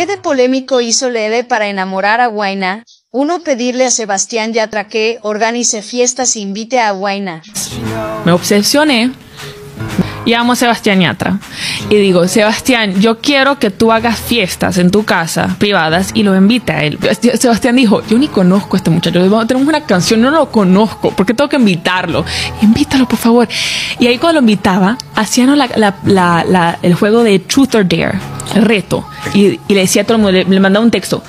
¿Qué de polémico hizo Lele para enamorar a Guaina? Uno pedirle a Sebastián Yatra que organice fiestas e invite a Guaina. Me obsesioné llamo a Sebastián Yatra y digo, Sebastián, yo quiero que tú hagas fiestas en tu casa privadas y lo invite a él. Sebastián dijo, yo ni conozco a este muchacho, tenemos una canción, no lo conozco, porque tengo que invitarlo? Invítalo, por favor. Y ahí cuando lo invitaba, hacían el juego de Truth or Dare, el reto, y, le decía a todo el mundo, le mandaba un texto,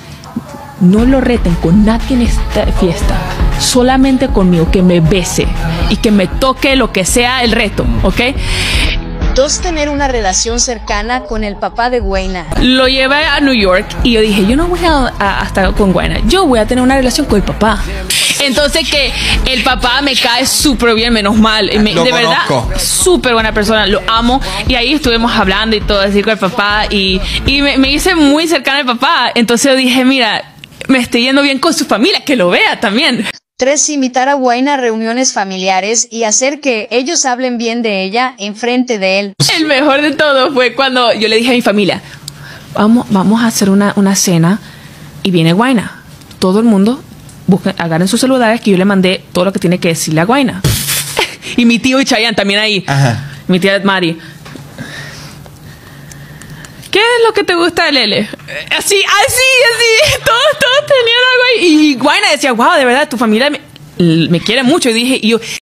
no lo reten con nadie en esta fiesta, solamente conmigo, que me bese y que me toque lo que sea el reto, ¿ok? Dos, tener una relación cercana con el papá de Guayna. Lo llevé a New York y yo dije, yo no voy a, estar con Guayna, yo voy a tener una relación con el papá. Entonces que el papá me cae súper bien, menos mal. de verdad, súper buena persona, lo amo. Y ahí estuvimos hablando y todo así con el papá y, me, me hice muy cercana al papá. Entonces yo dije, mira, me esté yendo bien con su familia, que lo vea también. Tres, invitar a Wayne a reuniones familiares y hacer que ellos hablen bien de ella en frente de él. El mejor de todo fue cuando yo le dije a mi familia, vamos, vamos a hacer una, una cena y viene Guaina. Todo el mundo busquen, agarren sus celulares que yo le mandé todo lo que tiene que decirle a Guaina. y mi tío y Chayanne también ahí. Mi tía Mari. ¿Qué es lo que te gusta de Lele? Así, así, así. Todos, todos tenían algo ahí. Y Guayna decía, wow, de verdad, tu familia me, me quiere mucho. Y dije, y yo,